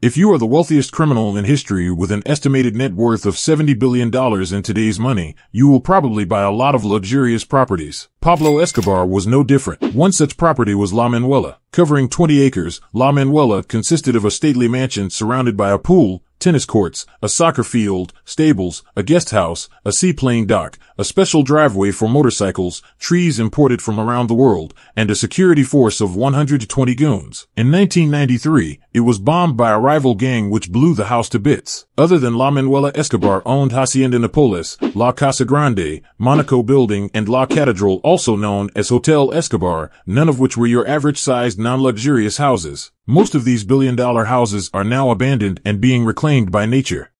If you are the wealthiest criminal in history with an estimated net worth of $70 billion in today's money, you will probably buy a lot of luxurious properties. Pablo Escobar was no different. One such property was La Manuela. Covering 20 acres, La Manuela consisted of a stately mansion surrounded by a pool, tennis courts, a soccer field, stables, a guest house, a seaplane dock, a special driveway for motorcycles, trees imported from around the world, and a security force of 120 goons. In 1993, it was bombed by a rival gang which blew the house to bits. Other than La Manuela Escobar owned Hacienda Napoles, La Casa Grande, Monaco Building, and La Catedral, also known as Hotel Escobar, none of which were your average sized non-luxurious houses. Most of these billion dollar houses are now abandoned and being reclaimed by nature.